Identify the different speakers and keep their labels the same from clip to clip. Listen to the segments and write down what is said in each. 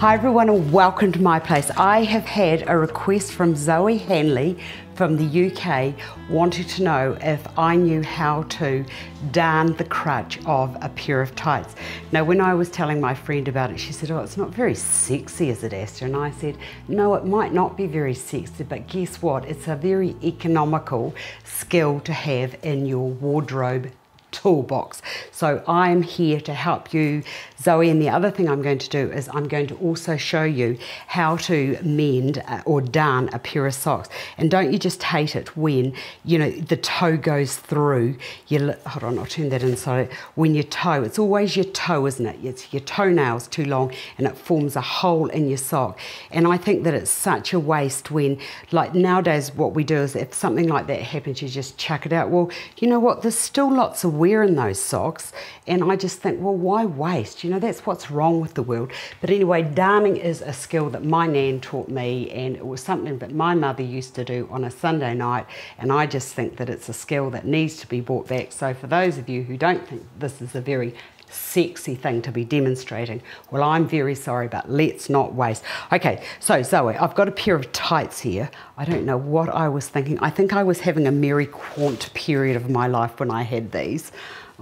Speaker 1: Hi everyone and welcome to my place. I have had a request from Zoe Hanley from the UK wanted to know if I knew how to darn the crutch of a pair of tights. Now when I was telling my friend about it she said oh it's not very sexy is it Astar and I said no it might not be very sexy but guess what it's a very economical skill to have in your wardrobe toolbox. So I'm here to help you, Zoe. And the other thing I'm going to do is I'm going to also show you how to mend uh, or darn a pair of socks. And don't you just hate it when, you know, the toe goes through. You, hold on, I'll turn that inside. When your toe, it's always your toe, isn't it? It's your toenails too long and it forms a hole in your sock. And I think that it's such a waste when, like nowadays, what we do is if something like that happens, you just chuck it out. Well, you know what? There's still lots of wearing those socks. And I just think, well, why waste? You know, that's what's wrong with the world. But anyway, darning is a skill that my nan taught me, and it was something that my mother used to do on a Sunday night. And I just think that it's a skill that needs to be brought back. So for those of you who don't think this is a very sexy thing to be demonstrating. Well, I'm very sorry, but let's not waste. Okay, so Zoe, I've got a pair of tights here. I don't know what I was thinking. I think I was having a Mary Quant period of my life when I had these.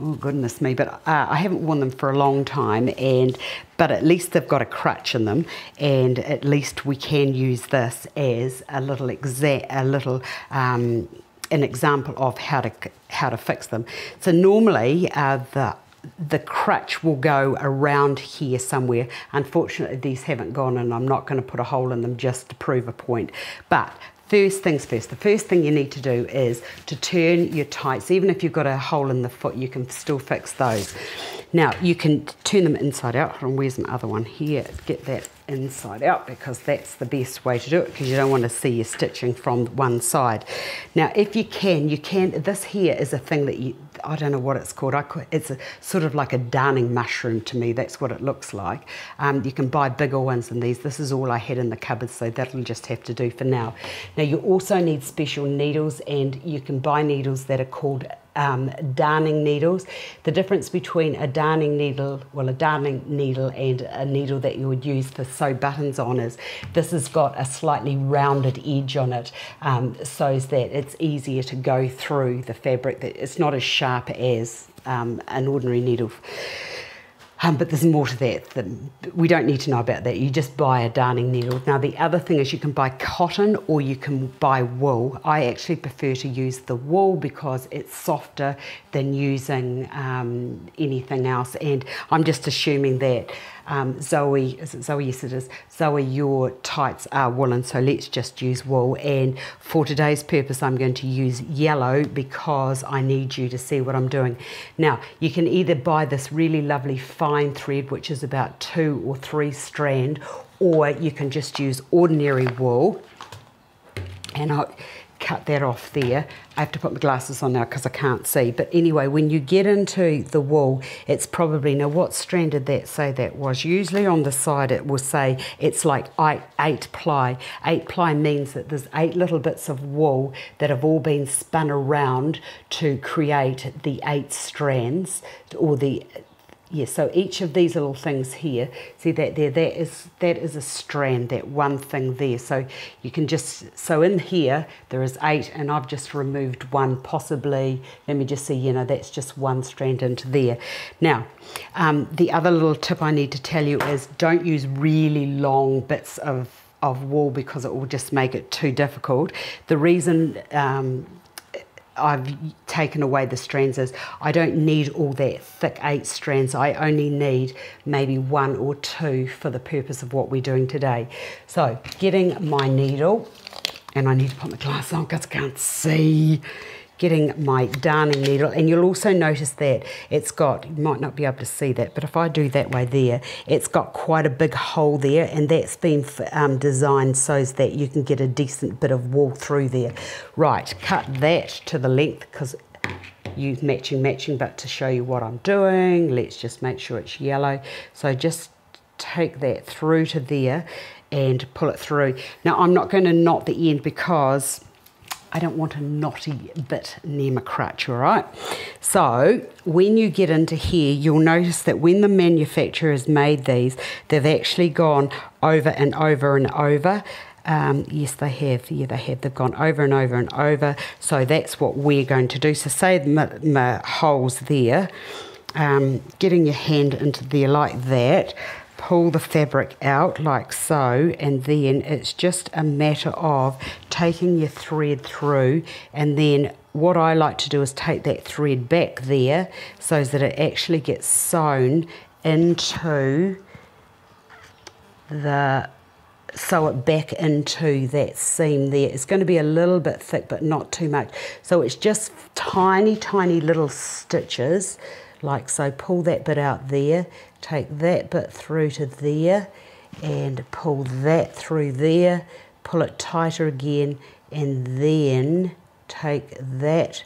Speaker 1: Oh goodness me! But uh, I haven't worn them for a long time, and but at least they've got a crutch in them, and at least we can use this as a little exa a little. Um, an example of how to how to fix them. So normally uh, the the crutch will go around here somewhere. Unfortunately, these haven't gone and I'm not to put a hole in them just to prove a point. But first things first, the first thing you need to do is to turn your tights. Even if you've got a hole in the foot, you can still fix those. Now, you can turn them inside out. Hold on, where's my other one? Here, get that inside out because that's the best way to do it because you don't want to see your stitching from one side. Now, if you can, you can, this here is a thing that you, I don't know what it's called. I, it's a, sort of like a darning mushroom to me. That's what it looks like. Um, you can buy bigger ones than these. This is all I had in the cupboard, so that'll just have to do for now. Now, you also need special needles and you can buy needles that are called um, darning needles. The difference between a darning needle, well, a darning needle and a needle that you would use to sew buttons on is this has got a slightly rounded edge on it um, so that it's easier to go through the fabric. That It's not as sharp as um, an ordinary needle. Um, but there's more to that. We don't need to know about that. You just buy a darning needle. Now, the other thing is you can buy cotton or you can buy wool. I actually prefer to use the wool because it's softer than using um, anything else. And I'm just assuming that um, Zoe, is it Zoe? Yes, it is. Zoe, your tights are woolen, so let's just use wool. And for today's purpose, I'm going to use yellow because I need you to see what I'm doing. Now, you can either buy this really lovely fine thread, which is about two or three strand, or you can just use ordinary wool. And I, cut that off there. I have to put my glasses on now because I can't see. But anyway, when you get into the wool, it's probably, now what strand did that say that was? Usually on the side it will say it's like eight, ply. Eight ply means that there's eight little bits of wool that have all been spun around to create the eight strands or the Yes, so each of these little things here, see that there, that is, that is a strand, that one thing there. So you can just, so in here, there is eight, and I've just removed one, possibly, let me just see, you know, that's just one strand into there. Now, um, the other little tip I need to tell you is don't use really long bits of of wool because it will just make it too difficult. The reason um, I've taken away the strands is I don't need all that thick eight strands. I only need maybe one or two for the purpose of what we're doing today. So getting my needle, and I need to put my glasses on because I can't see getting my darning needle and you'll also notice that it's got you might not be able to see that but if I do that way there it's got quite a big hole there and that's been um, designed so that you can get a decent bit of wool through there. Right cut that to the length because use matching matching but to show you what I'm doing let's just make sure it's yellow. So just take that through to there and pull it through. Now I'm not going to knot the end because I don't want a knotty bit near my crutch, all right? So when you get into here, you'll notice that when the manufacturer has made these, they've actually gone over and over and over. Um, yes, they have. Yeah, they have. They've gone over and over and over. So that's what we're going to do. So say my, my hole's there, um, getting your hand into there like that, pull the fabric out like so and then it's just a matter of taking your thread through and then what I like to do is take that thread back there so that it actually gets sewn into the sew it back into that seam there. It's going to be a little bit thick but not too much. So it's just tiny tiny little stitches like so. Pull that bit out there take that bit through to there and pull that through there, pull it tighter again and then take that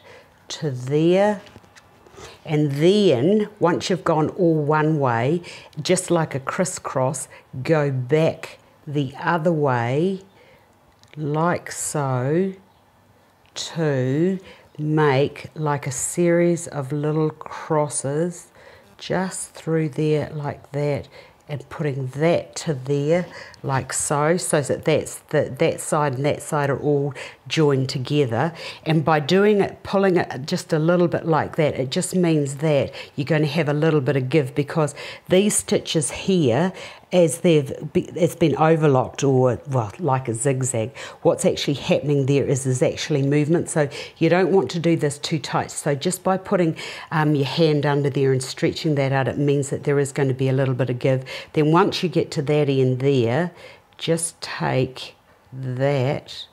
Speaker 1: to there and then once you've gone all one way just like a crisscross go back the other way like so to make like a series of little crosses just through there like that and putting that to there like so so that that's the, that side and that side are all joined together. And by doing it pulling it just a little bit like that it just means that you're going to have a little bit of give because these stitches here as they've it's been overlocked or well like a zigzag. What's actually happening there is there's actually movement. So you don't want to do this too tight. So just by putting um, your hand under there and stretching that out it means that there is going to be a little bit of give. Then once you get to that end there just take that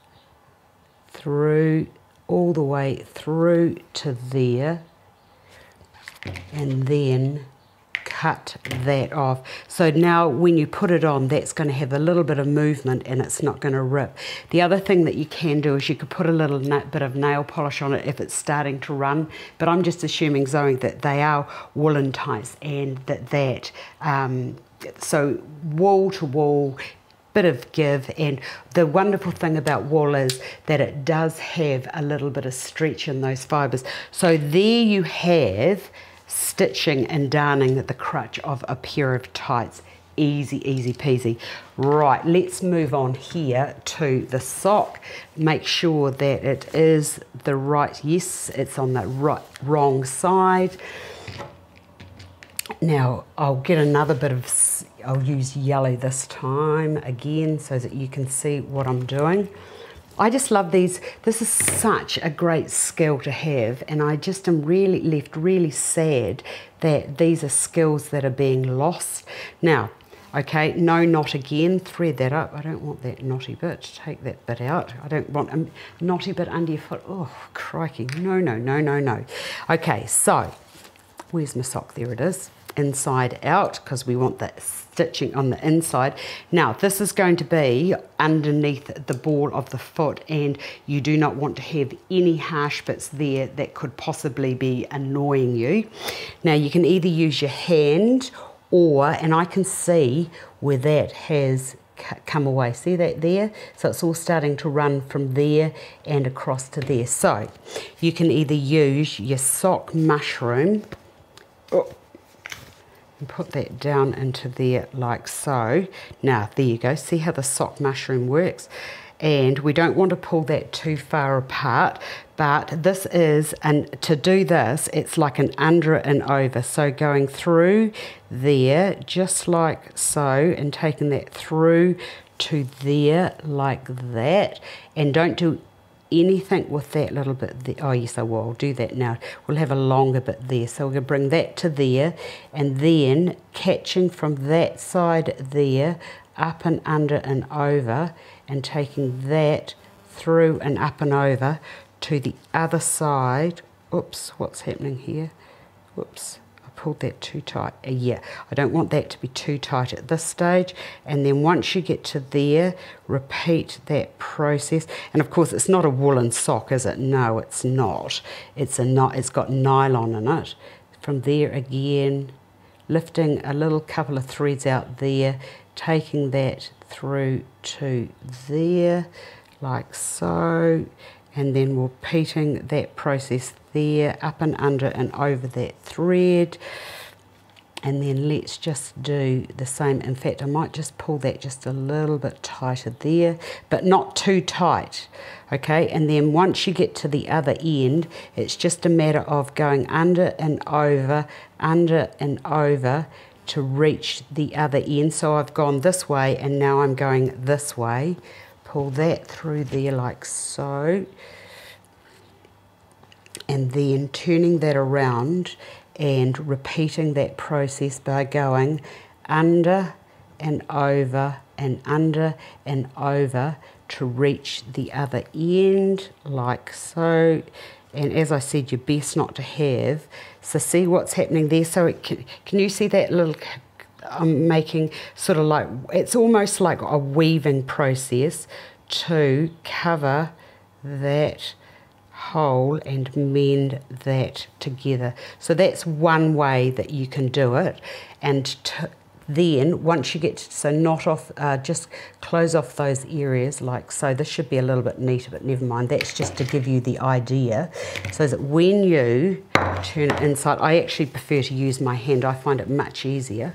Speaker 1: through all the way through to there. And then cut that off. So now when you put it on, that's going to have a little bit of movement and it's not going to rip. The other thing that you can do is you could put a little bit of nail polish on it if it's starting to run. But I'm just assuming, Zoe, that they are woolen tights and that that, um, so wall to wall, bit of give and the wonderful thing about wool is that it does have a little bit of stretch in those fibres so there you have stitching and darning the crutch of a pair of tights. Easy, easy peasy. Right, let's move on here to the sock. Make sure that it is the right, yes, it's on the right, wrong side. Now, I'll get another bit of, I'll use yellow this time again so that you can see what I'm doing. I just love these. This is such a great skill to have, and I just am really left really sad that these are skills that are being lost. Now, okay, no knot again, thread that up. I don't want that knotty bit, take that bit out. I don't want a knotty bit under your foot. Oh, crikey, no, no, no, no, no. Okay, so, where's my sock? There it is inside out because we want that stitching on the inside. Now this is going to be underneath the ball of the foot and you do not want to have any harsh bits there that could possibly be annoying you. Now you can either use your hand or, and I can see where that has come away. See that there? So it's all starting to run from there and across to there. So you can either use your sock mushroom, oh, and put that down into there like so. Now, there you go. See how the sock mushroom works? And we don't want to pull that too far apart, but this is, and to do this, it's like an under and over. So going through there, just like so, and taking that through to there like that. And don't do anything with that little bit there. Oh yes, I will. I'll do that now. We'll have a longer bit there. So we're going to bring that to there and then catching from that side there up and under and over and taking that through and up and over to the other side. Oops, what's happening here? Whoops pulled that too tight. Yeah, I don't want that to be too tight at this stage. And then once you get to there, repeat that process. And of course, it's not a woolen sock, is it? No, it's not. It's a not. It's got nylon in it. From there again, lifting a little couple of threads out there, taking that through to there, like so, and then repeating that process there, up and under and over that thread. And then let's just do the same. In fact, I might just pull that just a little bit tighter there, but not too tight, okay? And then once you get to the other end, it's just a matter of going under and over, under and over to reach the other end. So I've gone this way and now I'm going this way. Pull that through there like so. And then turning that around and repeating that process by going under and over and under and over to reach the other end like so. And as I said you're best not to have. So see what's happening there. So can, can you see that little I'm making sort of like it's almost like a weaving process to cover that hole and mend that together. So that's one way that you can do it. And then once you get to, so knot off, uh, just close off those areas like so. This should be a little bit neater, but never mind. That's just to give you the idea. So that when you turn it inside, I actually prefer to use my hand. I find it much easier.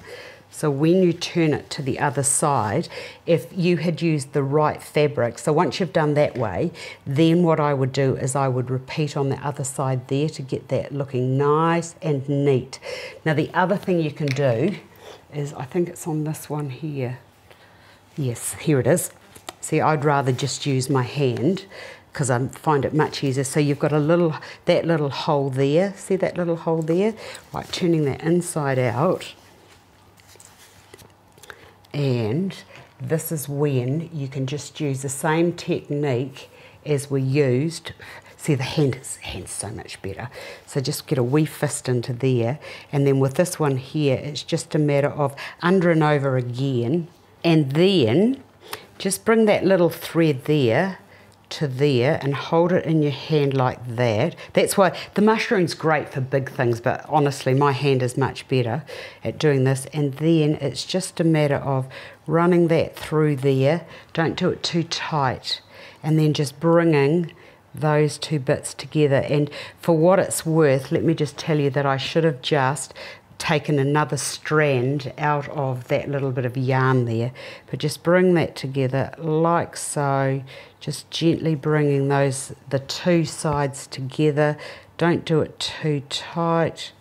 Speaker 1: So when you turn it to the other side, if you had used the right fabric, so once you've done that way, then what I would do is I would repeat on the other side there to get that looking nice and neat. Now the other thing you can do is, I think it's on this one here. Yes, here it is. See, I'd rather just use my hand because I find it much easier. So you've got a little, that little hole there. See that little hole there? Right, turning that inside out and this is when you can just use the same technique as we used. See, the hand is hand's so much better. So just get a wee fist into there. And then with this one here, it's just a matter of under and over again. And then just bring that little thread there to there and hold it in your hand like that. That's why the mushroom's great for big things, but honestly, my hand is much better at doing this. And then it's just a matter of running that through there. Don't do it too tight. And then just bringing those two bits together. And for what it's worth, let me just tell you that I should have just taken another strand out of that little bit of yarn there. But just bring that together like so. Just gently bringing those, the two sides together. Don't do it too tight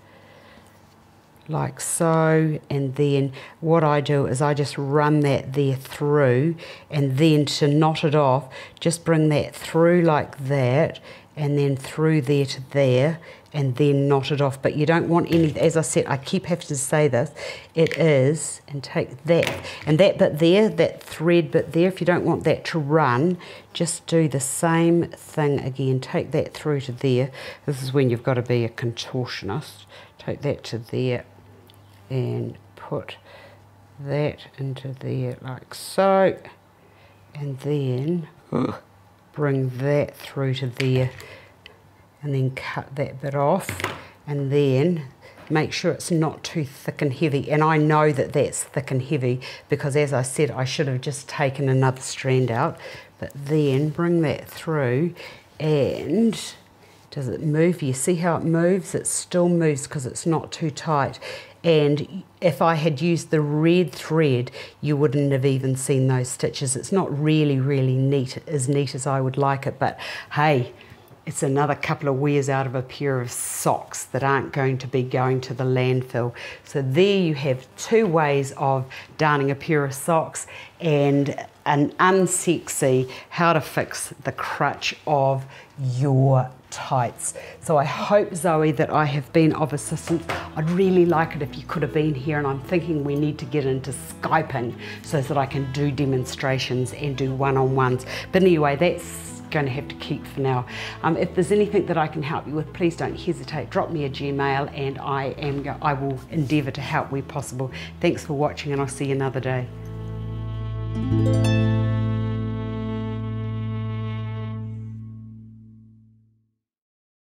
Speaker 1: like so and then what I do is I just run that there through and then to knot it off just bring that through like that and then through there to there and then knot it off. But you don't want any, as I said, I keep having to say this, it is, and take that, and that bit there, that thread bit there, if you don't want that to run, just do the same thing again. Take that through to there. This is when you've got to be a contortionist. Take that to there and put that into there like so. And then bring that through to there and then cut that bit off and then make sure it's not too thick and heavy. And I know that that's thick and heavy because as I said I should have just taken another strand out. But then bring that through and does it move? You see how it moves? It still moves because it's not too tight. And if I had used the red thread you wouldn't have even seen those stitches. It's not really really neat as neat as I would like it but hey it's another couple of wears out of a pair of socks that aren't going to be going to the landfill. So there you have two ways of darning a pair of socks and an unsexy how to fix the crutch of your tights. So I hope, Zoe, that I have been of assistance. I'd really like it if you could have been here and I'm thinking we need to get into Skyping so that I can do demonstrations and do one-on-ones. But anyway, that's going to have to keep for now. Um, if there's anything that I can help you with, please don't hesitate. Drop me a Gmail and I am I will endeavour to help where possible. Thanks for watching and I'll see you another day.